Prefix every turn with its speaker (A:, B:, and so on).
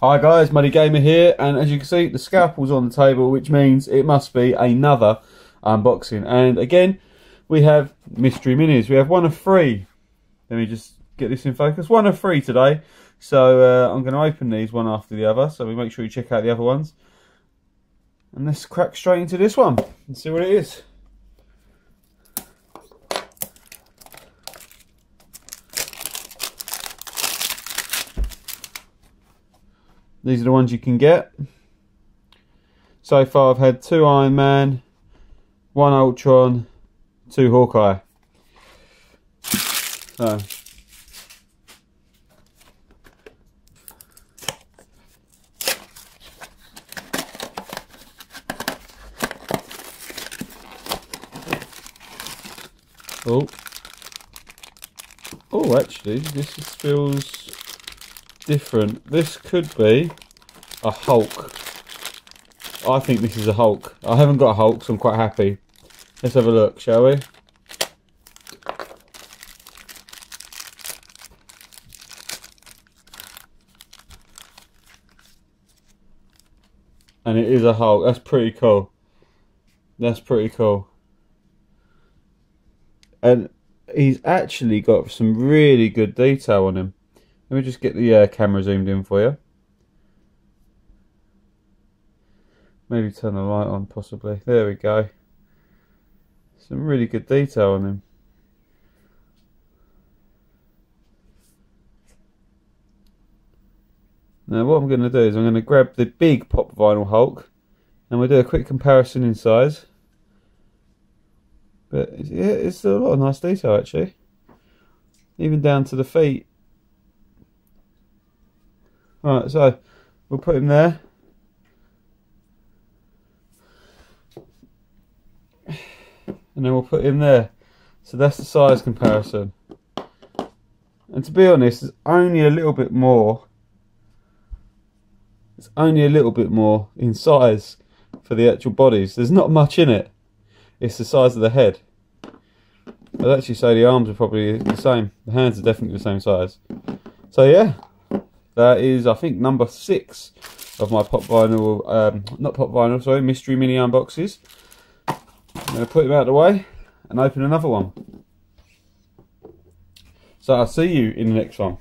A: Hi guys, Muddy Gamer here, and as you can see, the scalpel's on the table, which means it must be another unboxing. And again, we have mystery minis. We have one of three. Let me just get this in focus. One of three today. So uh, I'm going to open these one after the other. So we make sure you check out the other ones. And let's crack straight into this one and see what it is. These are the ones you can get. So far I've had two Iron Man, one Ultron, two Hawkeye. So. Oh. Oh, actually, this feels different. This could be a Hulk. I think this is a Hulk. I haven't got a Hulk, so I'm quite happy. Let's have a look, shall we? And it is a Hulk. That's pretty cool. That's pretty cool. And he's actually got some really good detail on him. Let me just get the uh, camera zoomed in for you. Maybe turn the light on, possibly. There we go. Some really good detail on him. Now what I'm going to do is I'm going to grab the big pop vinyl Hulk and we'll do a quick comparison in size. But yeah, it's a lot of nice detail actually. Even down to the feet. Alright, so we'll put him there. And then we'll put him there. So that's the size comparison. And to be honest, it's only a little bit more. It's only a little bit more in size for the actual bodies. There's not much in it. It's the size of the head. I'd actually say the arms are probably the same. The hands are definitely the same size. So yeah, that is, I think, number six of my pop vinyl, um, not pop vinyl, sorry, mystery mini unboxes. I'm going to put them out of the way and open another one. So I'll see you in the next one.